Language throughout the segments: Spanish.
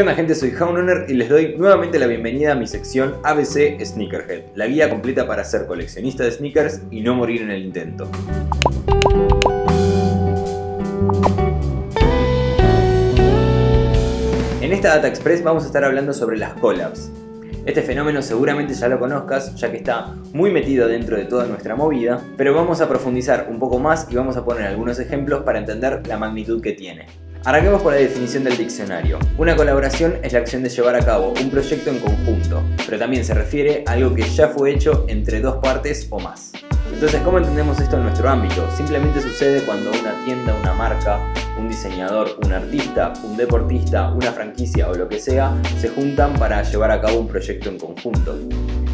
¿Qué onda gente? Soy Haunoner y les doy nuevamente la bienvenida a mi sección ABC Sneakerhead, la guía completa para ser coleccionista de sneakers y no morir en el intento. En esta Data Express vamos a estar hablando sobre las collabs. Este fenómeno seguramente ya lo conozcas, ya que está muy metido dentro de toda nuestra movida, pero vamos a profundizar un poco más y vamos a poner algunos ejemplos para entender la magnitud que tiene. Arranquemos por la definición del diccionario. Una colaboración es la acción de llevar a cabo un proyecto en conjunto, pero también se refiere a algo que ya fue hecho entre dos partes o más. Entonces, ¿cómo entendemos esto en nuestro ámbito? Simplemente sucede cuando una tienda, una marca, un diseñador, un artista, un deportista, una franquicia o lo que sea se juntan para llevar a cabo un proyecto en conjunto.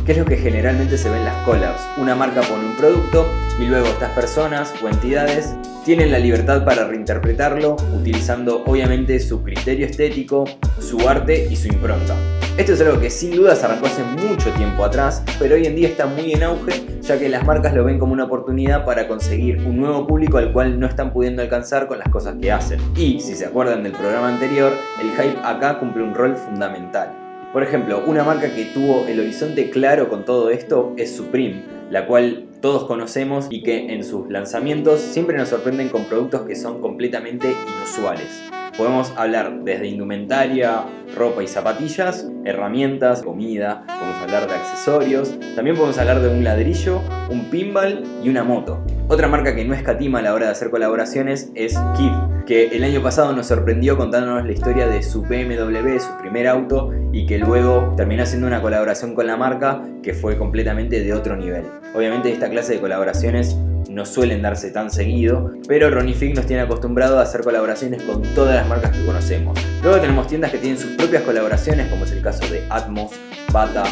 ¿Qué es lo que generalmente se ve en las collabs? Una marca pone un producto y luego estas personas o entidades tienen la libertad para reinterpretarlo utilizando obviamente su criterio estético, su arte y su impronta. Esto es algo que sin duda se arrancó hace mucho tiempo atrás, pero hoy en día está muy en auge ya que las marcas lo ven como una oportunidad para conseguir un nuevo público al cual no están pudiendo alcanzar con las cosas que hacen. Y si se acuerdan del programa anterior, el hype acá cumple un rol fundamental. Por ejemplo, una marca que tuvo el horizonte claro con todo esto es Supreme, la cual todos conocemos y que en sus lanzamientos siempre nos sorprenden con productos que son completamente inusuales. Podemos hablar desde indumentaria, ropa y zapatillas, herramientas, comida, podemos hablar de accesorios, también podemos hablar de un ladrillo, un pinball y una moto. Otra marca que no escatima a la hora de hacer colaboraciones es Kid, que el año pasado nos sorprendió contándonos la historia de su BMW, su primer auto, y que luego terminó haciendo una colaboración con la marca que fue completamente de otro nivel. Obviamente esta clase de colaboraciones no suelen darse tan seguido, pero Ronnie Fig nos tiene acostumbrado a hacer colaboraciones con todas las marcas que conocemos. Luego tenemos tiendas que tienen sus propias colaboraciones, como es el caso de Atmos, Bata,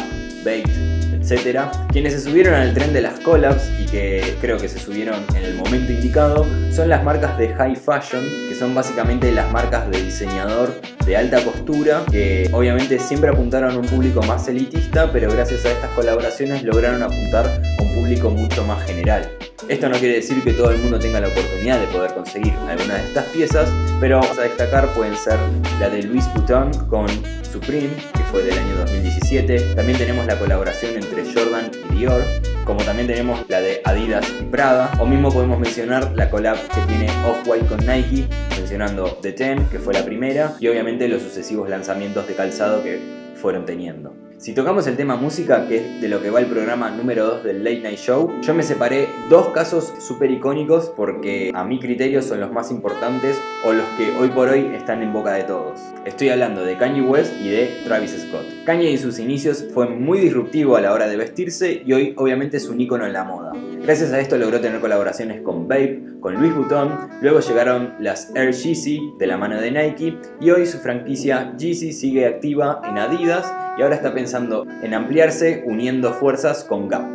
Baked, etcétera, quienes se subieron al tren de las collabs y que creo que se subieron en el momento indicado, son las marcas de high fashion, que son básicamente las marcas de diseñador de alta costura, que obviamente siempre apuntaron a un público más elitista, pero gracias a estas colaboraciones lograron apuntar a un público mucho más general. Esto no quiere decir que todo el mundo tenga la oportunidad de poder conseguir alguna de estas piezas, pero vamos a destacar pueden ser la de Louis Vuitton con Supreme, que del año 2017. También tenemos la colaboración entre Jordan y Dior, como también tenemos la de Adidas y Prada, o mismo podemos mencionar la collab que tiene Off-White con Nike, mencionando The Ten, que fue la primera, y obviamente los sucesivos lanzamientos de calzado que fueron teniendo. Si tocamos el tema música, que es de lo que va el programa número 2 del Late Night Show, yo me separé dos casos súper icónicos porque a mi criterio son los más importantes o los que hoy por hoy están en boca de todos. Estoy hablando de Kanye West y de Travis Scott. Kanye en sus inicios fue muy disruptivo a la hora de vestirse y hoy obviamente es un icono en la moda. Gracias a esto logró tener colaboraciones con Babe, con Louis Vuitton, luego llegaron las Air Yeezy de la mano de Nike y hoy su franquicia Yeezy sigue activa en Adidas y ahora está pensando en ampliarse uniendo fuerzas con Gap.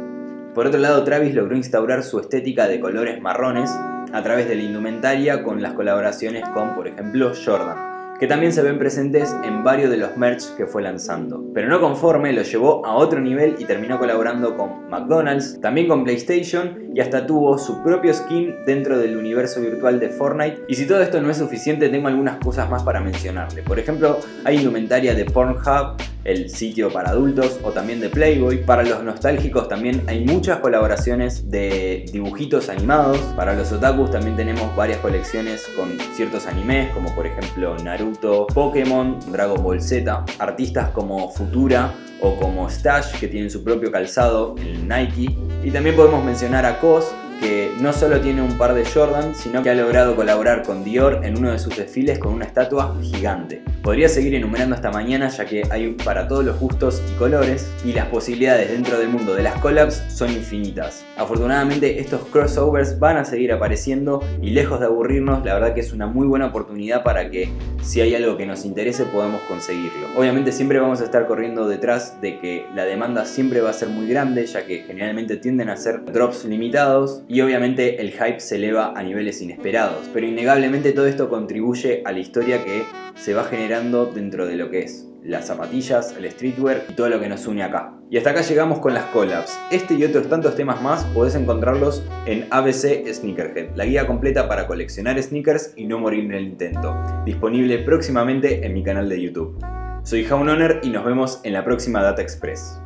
Por otro lado, Travis logró instaurar su estética de colores marrones a través de la indumentaria con las colaboraciones con, por ejemplo, Jordan que también se ven presentes en varios de los merch que fue lanzando. Pero no conforme, lo llevó a otro nivel y terminó colaborando con McDonald's, también con PlayStation y hasta tuvo su propio skin dentro del universo virtual de Fortnite. Y si todo esto no es suficiente, tengo algunas cosas más para mencionarle. Por ejemplo, hay indumentaria de Pornhub, el sitio para adultos o también de Playboy. Para los nostálgicos también hay muchas colaboraciones de dibujitos animados. Para los otakus también tenemos varias colecciones con ciertos animes como por ejemplo Naruto Pokémon, Dragon Ball Z, artistas como Futura o como Stash que tienen su propio calzado en Nike. Y también podemos mencionar a COS que no solo tiene un par de Jordan, sino que ha logrado colaborar con Dior en uno de sus desfiles con una estatua gigante. Podría seguir enumerando hasta mañana ya que hay para todos los gustos y colores y las posibilidades dentro del mundo de las collabs son infinitas. Afortunadamente estos crossovers van a seguir apareciendo y lejos de aburrirnos la verdad que es una muy buena oportunidad para que si hay algo que nos interese podamos conseguirlo. Obviamente siempre vamos a estar corriendo detrás de que la demanda siempre va a ser muy grande ya que generalmente tienden a ser drops limitados y obviamente el hype se eleva a niveles inesperados. Pero innegablemente todo esto contribuye a la historia que se va generando dentro de lo que es las zapatillas, el streetwear y todo lo que nos une acá. Y hasta acá llegamos con las collabs. Este y otros tantos temas más podés encontrarlos en ABC Sneakerhead, la guía completa para coleccionar sneakers y no morir en el intento. Disponible próximamente en mi canal de YouTube. Soy Jaunoner y nos vemos en la próxima Data Express.